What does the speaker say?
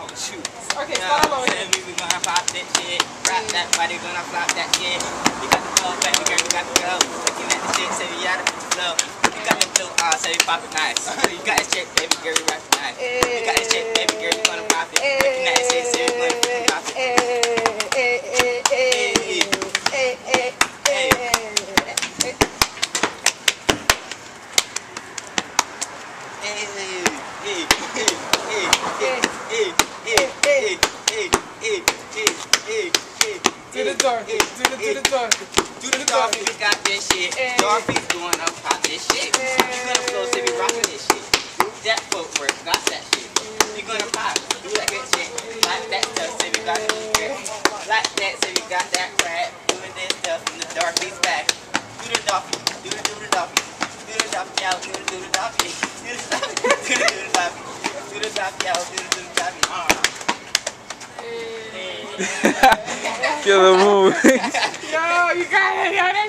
Oh, shoot. Okay, Yeah, start all over. said we gonna pop that shit. Rock that body, gonna flop that shit. You got the flow, baby girl, you got the flow. Looking at the shit, say we out of the flow. You got the flow, uh, say we pop it nice. You got shit, baby girl, you rap it nice. You got that shit, Do the door. Do the do the door. Do the Dorothy, we got this shit. Eh. Dolphins going up, pop this shit. You gonna eh. flow, say we rockin' this shit. That footwork, got that shit. You gonna pop, do that good shit. Like that stuff, say we got it. Like that, say we got that crap. Doing this stuff in the Dolphins back. Do the Dorothy, do the do the Dorothy. Do the out, do the do the Dorothy. Kill the move. Yo, you got it,